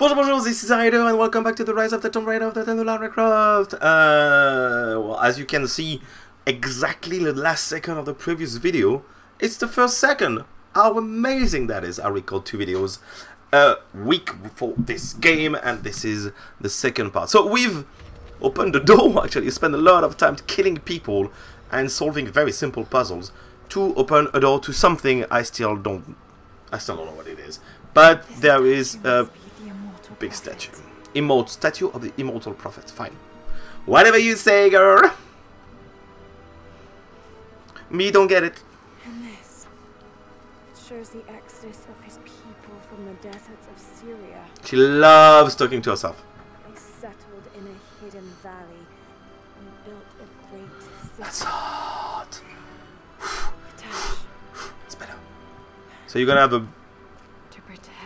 Bonjour, bonjour, this is Arido and welcome back to the Rise of the Tomb Raider of the Ten Lara Croft. Uh, well, as you can see, exactly the last second of the previous video, it's the first second. How amazing that is. I record two videos a week for this game and this is the second part. So we've opened the door, actually, spent a lot of time killing people and solving very simple puzzles to open a door to something I still don't, I still don't know what it is. But there is a big statue. Immortal statue of the immortal prophet. Fine. Whatever you say, girl. Me don't get it. And this shows the exodus of his people from the deserts of Syria. She loves talking to herself. They settled in a hidden valley and built a great city. That's hot. It's better. So you're gonna have a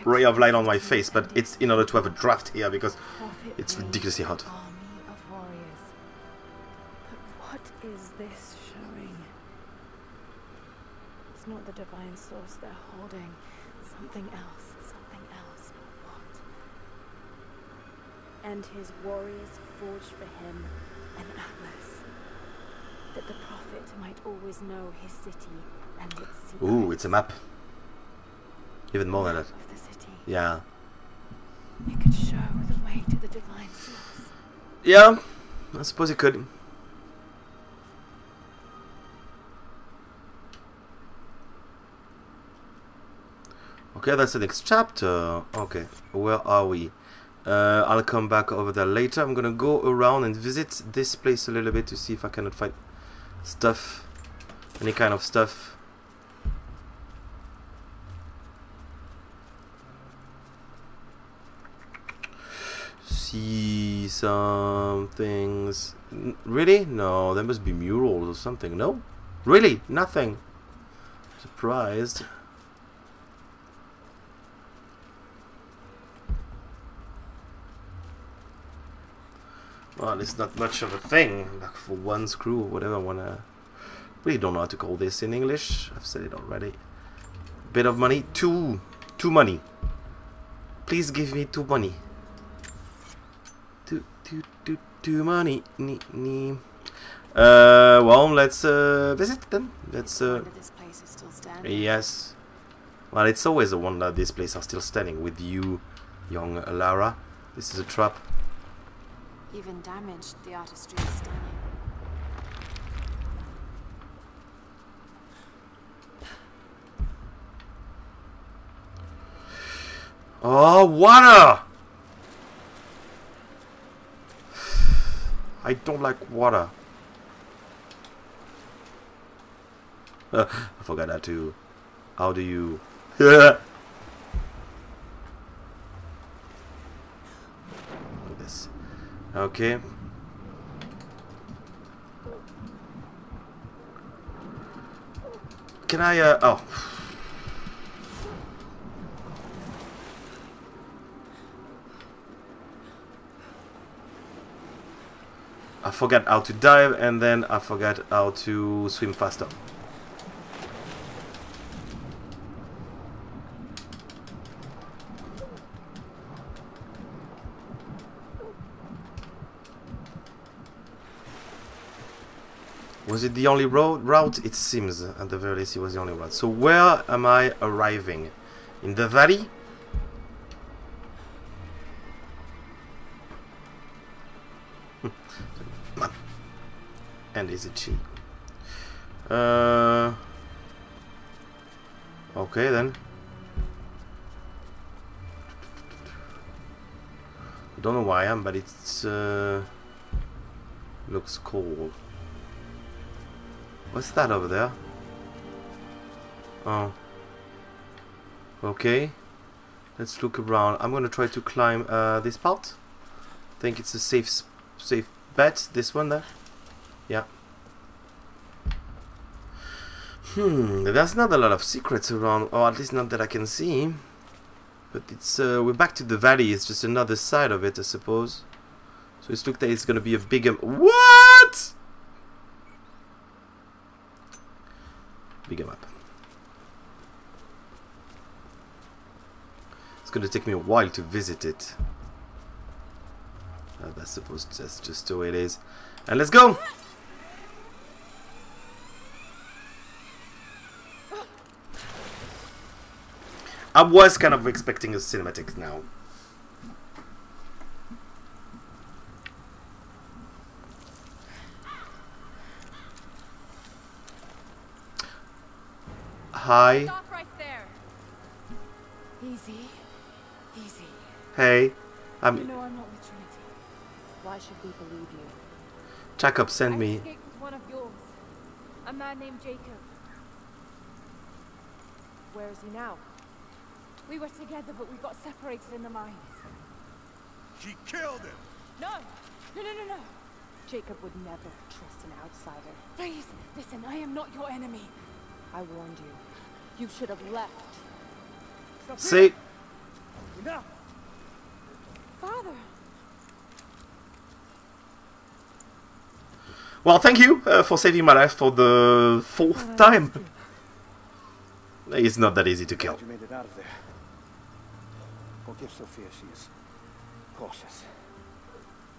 ray of light on my face, but it's in order to have a draft here because it's ridiculously hot. an Army of warriors. But what is this showing? It's not the divine source they're holding. Something else. Something else. But what? And his warriors forged for him an atlas. That the prophet might always know his city and its secrets. Ooh, it's a map. Even more than that. city. Yeah. It could show the way to the divine source. Yeah, I suppose it could. Okay, that's the next chapter. Okay, where are we? Uh, I'll come back over there later. I'm gonna go around and visit this place a little bit to see if I cannot find stuff, any kind of stuff. See some things. Really? No, there must be murals or something. No? Really? Nothing. Surprised. Well, it's not much of a thing. Like for one screw or whatever I wanna. Really don't know how to call this in English. I've said it already. Bit of money. Two. Two money. Please give me two money. Two, two, two money. Nee, nee. Uh, well, let's uh, visit then. Let's uh, this place is still standing. yes. Well, it's always a wonder this place are still standing with you, young Lara. This is a trap. Even damaged, the artistry is stunning. Oh, water! I don't like water. I forgot how to. How do you? This. Okay. Can I? Uh, oh. I forgot how to dive and then I forgot how to swim faster. Was it the only road route? It seems at the very least it was the only route. So where am I arriving? In the valley? Is it she? Uh, okay then. I don't know why I am, but it's uh, looks cool. What's that over there? Oh. Okay. Let's look around. I'm gonna try to climb uh, this part. think it's a safe, safe bet. This one there. Yeah. Hmm, there's not a lot of secrets around, or at least not that I can see. But it's uh, we're back to the valley. It's just another side of it, I suppose. So it's looked like it's gonna be a bigger. What? Bigger map. It's gonna take me a while to visit it. Uh, that's supposed that's just the way it is. And let's go! I was kind of expecting a cinematic now. Hi. Stop right there. Easy. Easy. Hey. I'm know I'm not with Trinity. Why should we believe you? Jacob send I me. one of yours. A man named Jacob. Where is he now? We were together, but we got separated in the mines. She killed him! No! No, no, no, no! Jacob would never trust an outsider. Please, listen, I am not your enemy. I warned you. You should have left. See, Enough! Father! well, thank you uh, for saving my life for the fourth time. It's not that easy to kill. Glad you made it out of there. Forgive Sofia, she is cautious.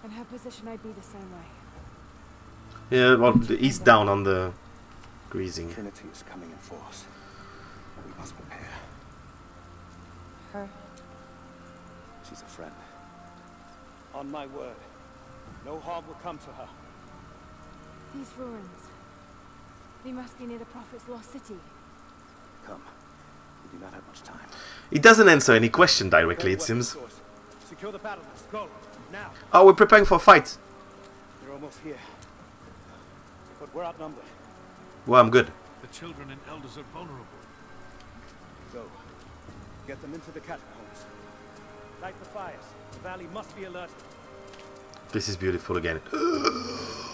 In her position, I'd be the same way. Yeah, well, he's down on the greasing. Trinity is coming in force. We must prepare. Her? She's a friend. On my word, no harm will come to her. These ruins. They must be near the Prophet's lost city. Come. We do not have much time. He doesn't answer any question directly, it seems. Secure the battle. Go. Now. Oh, we're preparing for a fight. They're almost here. But we're outnumbered. Well, I'm good. The children and elders are vulnerable. Go. Get them into the catacombs. Light the fires. The valley must be alerted. This is beautiful again.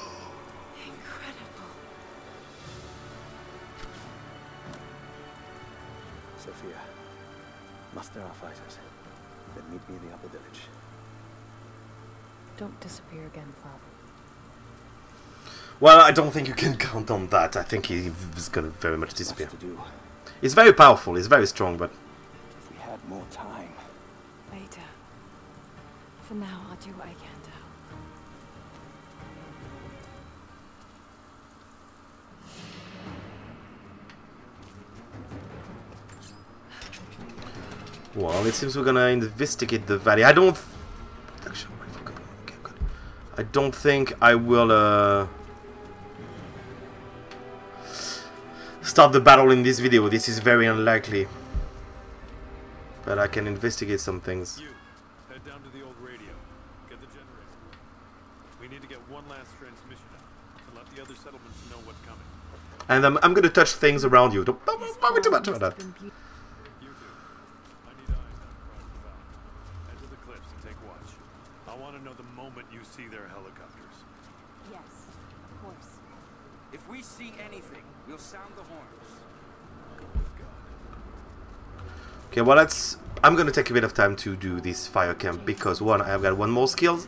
muster our fighters. Then meet me in the upper village. Don't disappear again, Father. Well, I don't think you can count on that. I think he's gonna very much disappear. Much to do. He's very powerful, he's very strong, but If we had more time. Later. For now, I'll do what I can to well, it seems we're gonna investigate the valley. I don't. Actually, I. Okay, good. I don't think I will uh, start the battle in this video. This is very unlikely. But I can investigate some things. You, head down to the old radio. Get the generator. We need to get one last transmission out to let the other settlements know what's coming. And I'm, I'm gonna touch things around you. Don't worry too much about that. been beau- You two, I need eyes out across the valley. Head to the cliffs and take watch. I want to know the moment you see their helicopters. Yes, of course. If we see anything, we'll sound the horns. Okay, well let's. I'm gonna take a bit of time to do this fire camp because one, I've got one more that.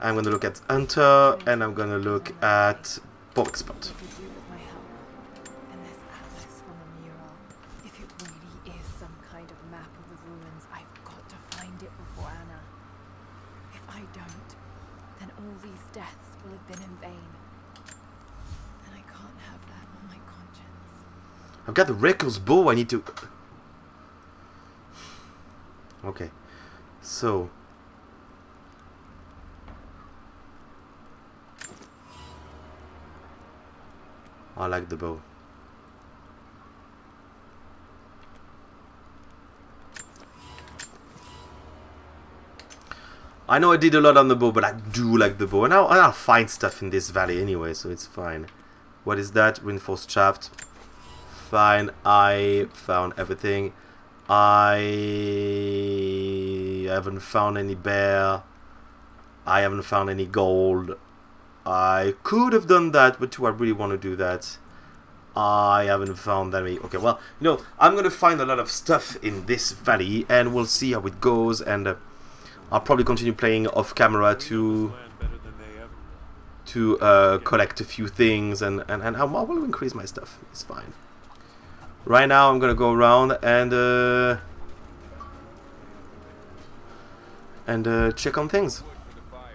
I'm gonna look at Hunter and I'm gonna look at Ball Expert. I've got the Reckless bow. I need to. Okay, so I like the bow. I know I did a lot on the bow, but I do like the bow, and I'll, I'll find stuff in this valley anyway, so it's fine. What is that? Reinforced shaft. Fine, I found everything. I haven't found any bear. I haven't found any gold. I could have done that, but do I really want to do that? I haven't found any. Okay, well, you know, I'm gonna find a lot of stuff in this valley, and we'll see how it goes. And uh, I'll probably continue playing off camera to this land better than they ever will. to uh, collect a few things, and and and I will increase my stuff. It's fine. Right now, I'm gonna go around and uh, and uh, check on things. Wood for the fire.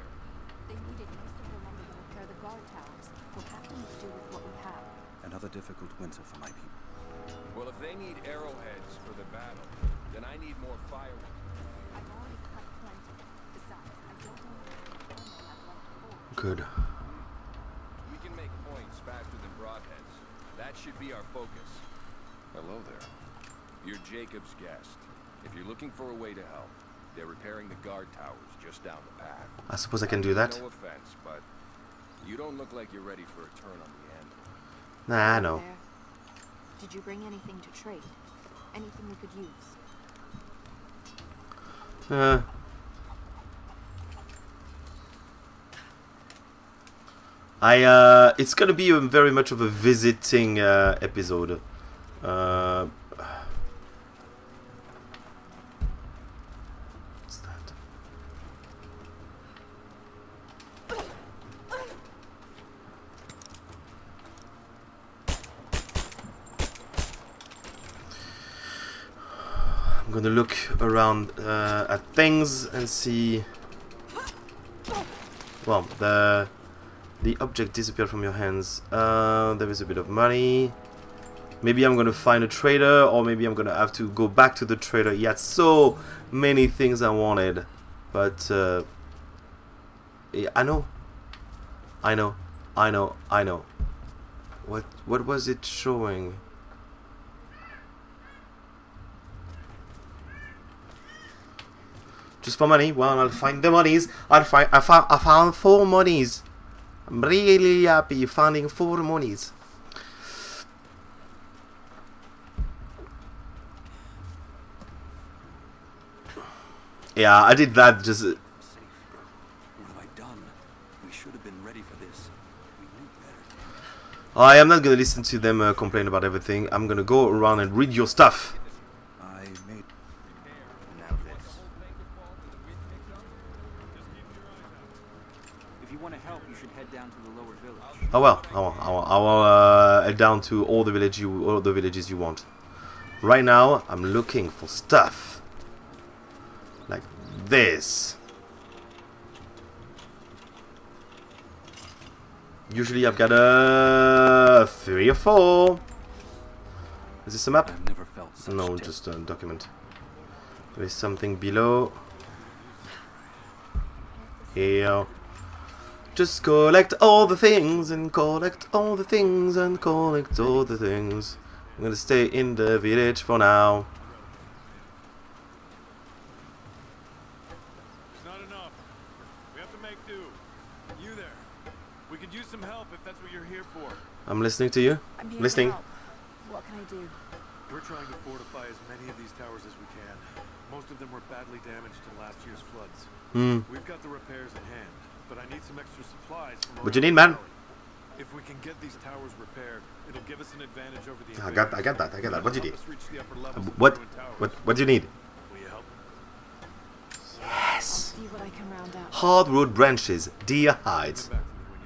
They needed most of the lumber to repair the guard towers. We'll have to make do with what we have. Another difficult winter for my people. Well, if they need arrowheads for the battle, then I need more firewood. I've already cut plenty. Besides, I don't know how many more I have left to forge. Good. We can make points faster than broadheads. That should be our focus. Hello there. You're Jacob's guest. If you're looking for a way to help, they're repairing the guard towers just down the path. I suppose I can do that. No offense, but you don't look like you're ready for a turn on the end. Nah, I know. There. Did you bring anything to trade? Anything we could use? Uh, I uh, it's gonna be a, very much of a visiting uh, episode. What's that? I'm gonna look around uh, at things and see. Well, the the object disappeared from your hands. Uh, there is a bit of money. Maybe I'm gonna find a trader, or maybe I'm gonna have to go back to the trader. He had so many things I wanted, but uh, I know, I know, I know, I know. What what was it showing? Just for money? Well, I'll find the monies. I'll find. I found. I found four monies. I'm really happy finding four monies. Yeah, I did that just. Safe. What have I done? We should have been ready for this. We knew better. I am not gonna listen to them uh, complain about everything. I'm gonna go around and read your stuff. I made. Now this. If you want to help, you should head down to the lower village. Oh well, I will, I will, I will uh, head down to all the village you, all the villages you want. Right now, I'm looking for stuff this. Usually, I've got a uh, three or four. Is this a map? I've never felt No, depth. just a document. There is something below. Here. Just collect all the things and collect all the things and collect all the things. I'm gonna stay in the village for now. Not enough. We have to make do. You there. We could use some help if that's what you're here for. I'm listening to you. I'm here Listening. help. What can I do? We're trying to fortify as many of these towers as we can. Most of them were badly damaged in last year's floods. Hmm. We've got the repairs in hand, but I need some extra supplies from What you need, man? If we can get these towers repaired, it'll give us an advantage over the I got, I got that. I got that. What do you need? us reach the upper levels Uh, of the What? What? What do you need? Will you help? I'll see what I can round up. Hardwood branches, deer hides. Come back to me when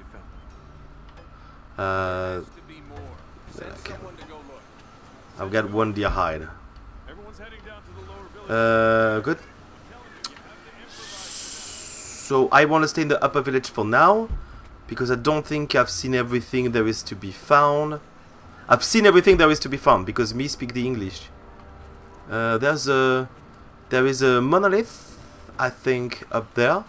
you. Uh, Has to be more. Send okay. someone to go look. I've got one deer hide. Everyone's heading down to the lower village. Uh, good. So I want to stay in the upper village for now, because I don't think I've seen everything there is to be found. I've seen everything there is to be found because me speak the English. Uh, there's a there is a monolith, I think, up there.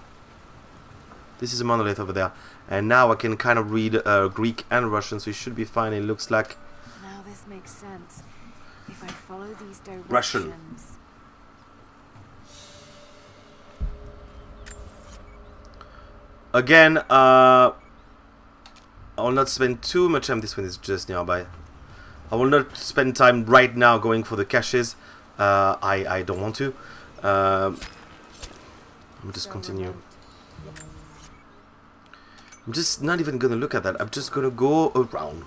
This is a monolith over there, and now I can kind of read uh, Greek and Russian, so it should be fine. It looks like Now this makes sense. If I follow these directions. Russian. Again, uh, I will not spend too much time. This one is just nearby. I will not spend time right now going for the caches. Uh, I I don't want to. Um, I'm just continue. I'm just not even gonna look at that. I'm just gonna go around.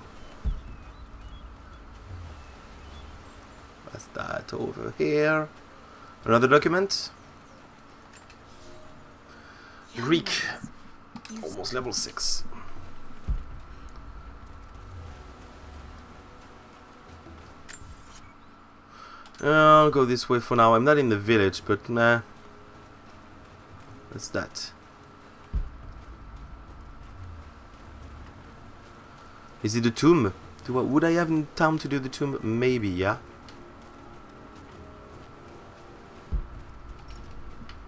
What's that over here? Another document. Greek. Almost level 6. Uh, I'll go this way for now. I'm not in the village, but nah. What's that? Is it the tomb? Do I, would I have time to do the tomb? Maybe, yeah.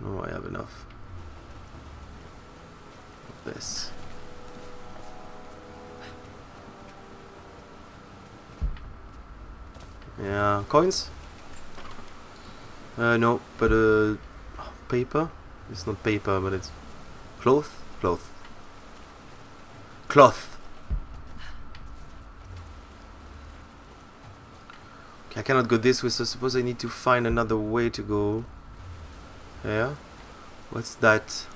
No, I have enough this. Yeah, coins? Uh, no, but uh, paper? It's not paper, but it's cloth? Cloth. Cloth. Okay, I cannot go this way, so I suppose I need to find another way to go. Yeah? What's that?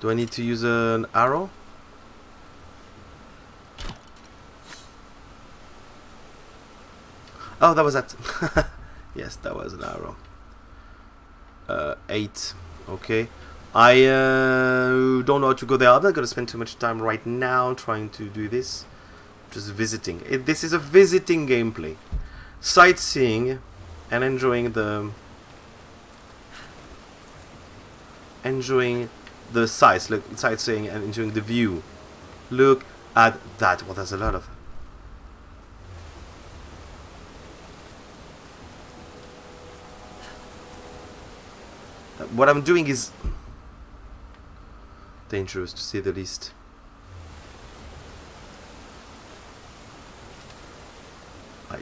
Do I need to use an arrow? Oh, that was that. yes, that was an arrow. Uh, eight. Okay. I uh, don't know how to go there. I'm not going to spend too much time right now trying to do this. Just visiting. It, this is a visiting gameplay. Sightseeing and enjoying the... Enjoying the sights, look, sightseeing and enjoying the view. Look at that. Well, there's a lot of what I'm doing is dangerous to say the least. I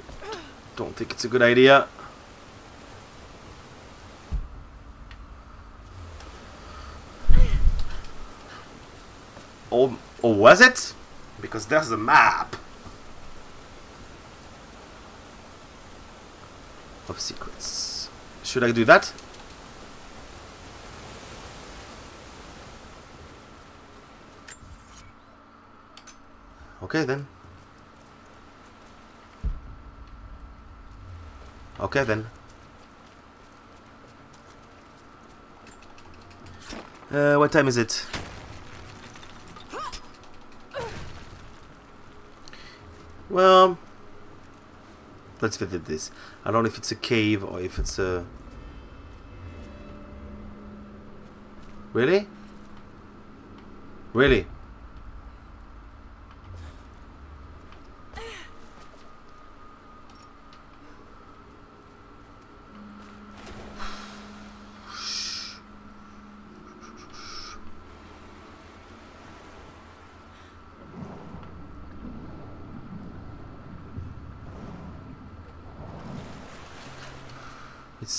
don't think it's a good idea. Or, or was it? Because there's a map of secrets. Should I do that? Okay then. Okay then. Uh, what time is it? Well, let's visit this. I don't know if it's a cave or if it's a... Really? Really?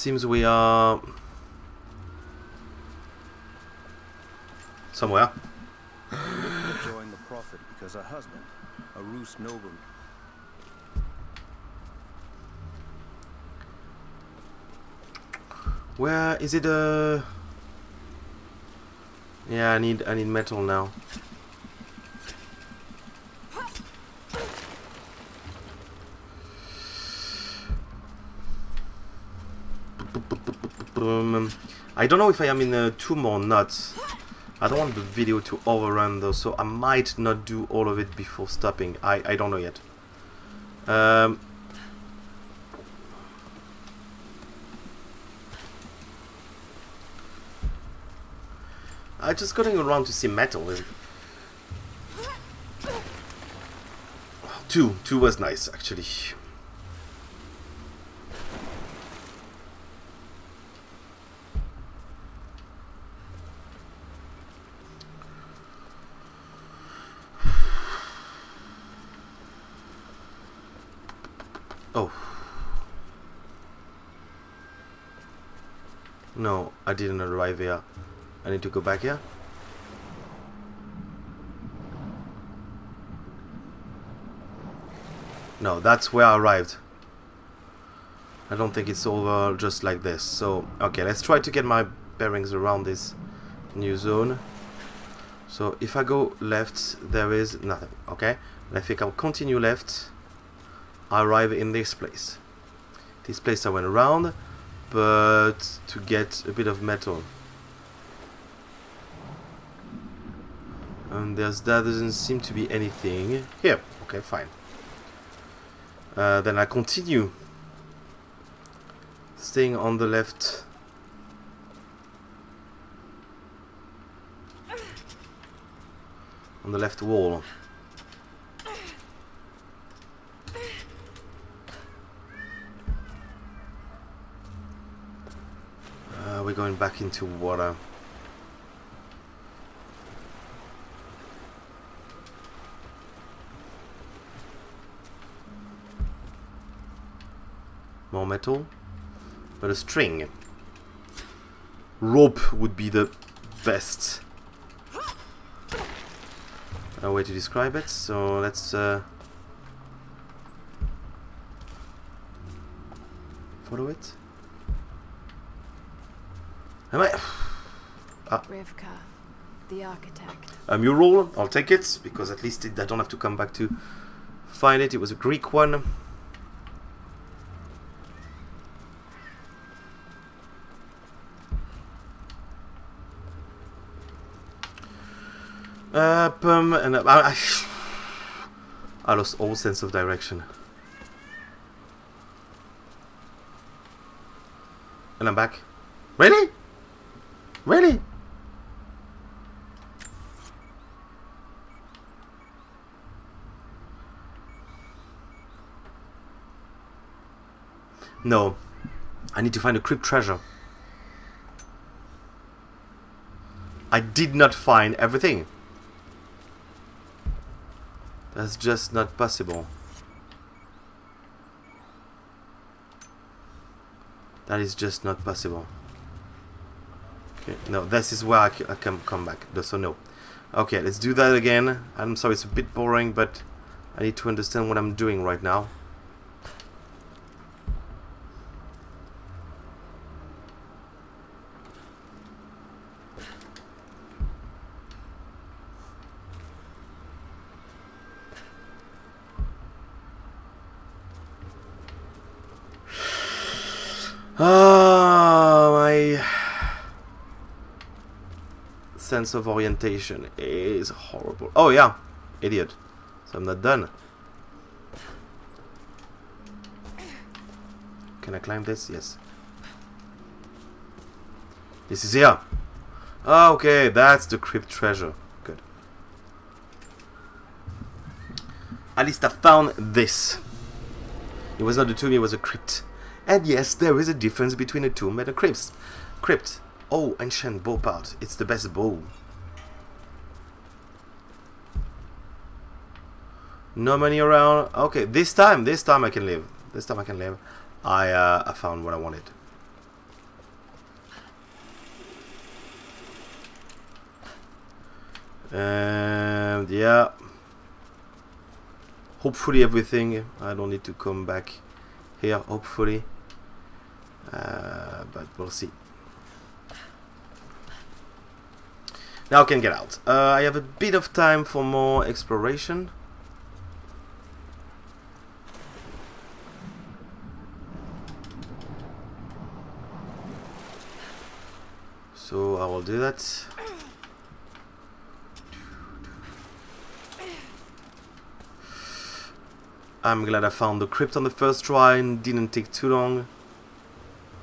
Seems we are somewhere. joined the Prophet because her husband, a Rus nobleman, Where is it? Uh. Yeah, I need I need metal now. Um, I don't know if I am in a tomb or not. I don't want the video to overrun though, so I might not do all of it before stopping. I, I don't know yet. Um, I just going around to see metal. is- Two, two was nice actually. Oh. No, I didn't arrive here. I need to go back here. No, that's where I arrived. I don't think it's over just like this. So, okay, let's try to get my bearings around this new zone. So, if I go left, there is nothing, okay? And I think I'll continue left. Arrive in this place. This place I went around, but to get a bit of metal. And there's there doesn't seem to be anything here. Okay, fine. Uh, then I continue. Staying on the left. On the left wall. Uh, we're going back into water. More metal. But a string. Rope would be the best uh, way to describe it. So let's uh, follow it. Am I? Rivka, the architect. A mural, I'll take it because at least it, I don't have to come back to find it. It was a Greek one. Up um, and. I, I, I lost all sense of direction. And I'm back. Really? Really? No. I need to find a crypt treasure. I did not find everything. That's just not possible. That is just not possible. Okay, no, this is where I, I can come back. So no. Okay, let's do that again. I'm sorry, it's a bit boring, but I need to understand what I'm doing right now. Sense of orientation is horrible. Oh yeah, idiot. So I'm not done. Can I climb this? Yes. This is here. Okay, that's the crypt treasure. Good. At least I found this. It was not a tomb, it was a crypt. And yes, there is a difference between a tomb and a crypt. Crypt. Oh, ancient bow part. It's the best bow. No money around. Okay, this time, this time I can live. This time I can live. I uh, I found what I wanted. And yeah. Hopefully everything. I don't need to come back here. Hopefully. Uh, but we'll see. Now I can get out. Uh, I have a bit of time for more exploration. So I will do that. I'm glad I found the crypt on the first try and didn't take too long.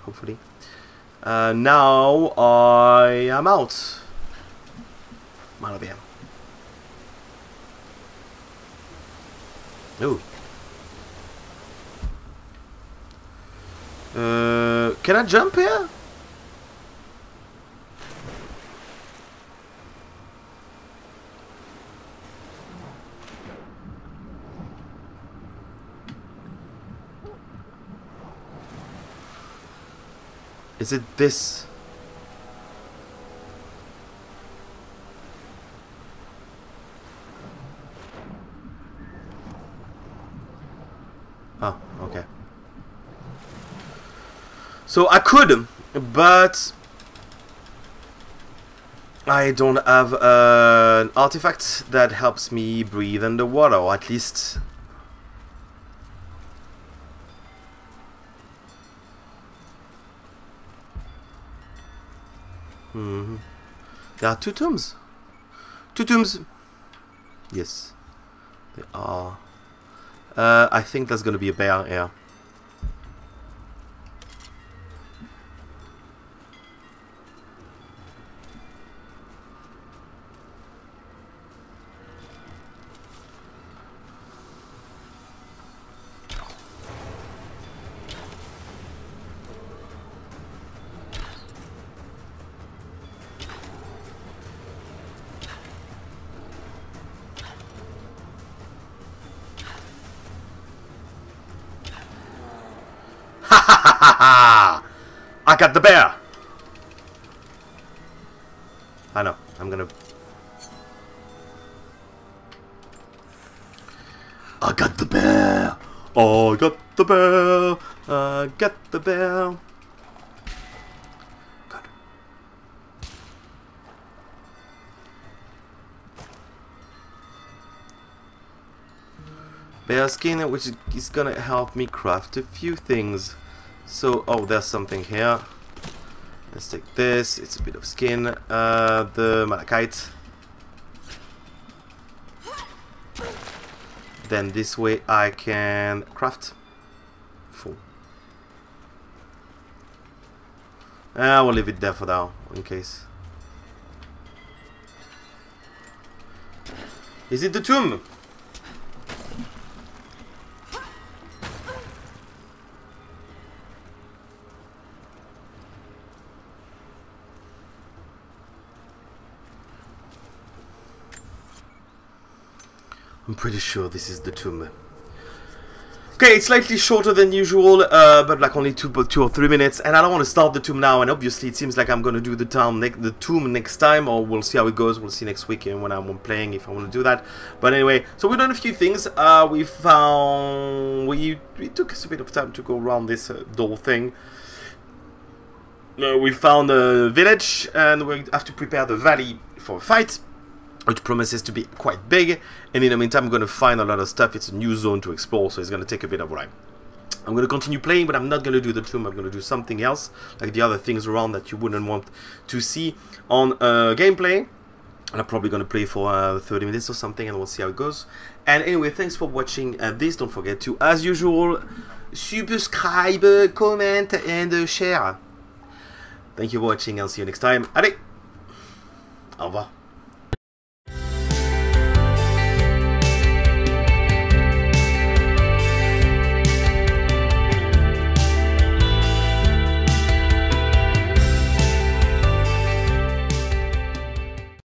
Hopefully. Uh, now I am out. Malo bien. Ooh. Uh, can I jump here? Is it this? Oh, okay. So I could, but I don't have uh, an artifact that helps me breathe underwater, or at least hmm There are two tombs. Two tombs. Yes, they are. Uh, I think there's gonna be a bear here. I got the bear! I know, I'm gonna... I got the bear! I got the bear! I got the bear! Good. Bear skin, which is gonna help me craft a few things. So, oh, there's something here. Let's take this. It's a bit of skin. Uh, the malachite. Then this way I can craft. Full. I will leave it there for now, in case. Is it the tomb? I'm pretty sure this is the tomb. Okay, it's slightly shorter than usual, uh, but like only two, two or three minutes, and I don't want to start the tomb now. And obviously, it seems like I'm gonna do the town, the tomb next time, or we'll see how it goes. We'll see next week when I'm playing if I want to do that. But anyway, so we've done a few things. Uh, we found we it took us a bit of time to go around this uh, door thing. Uh, we found a village, and we have to prepare the valley for a fight which promises to be quite big and in the meantime I'm going to find a lot of stuff. It's a new zone to explore so it's going to take a bit of time. I'm going to continue playing but I'm not going to do the tomb. I'm going to do something else like the other things around that you wouldn't want to see on uh, gameplay. And I'm probably going to play for uh, 30 minutes or something and we'll see how it goes. And anyway thanks for watching uh, this. Don't forget to as usual subscribe comment and uh, share. Thank you for watching. I'll see you next time. Allez! Au revoir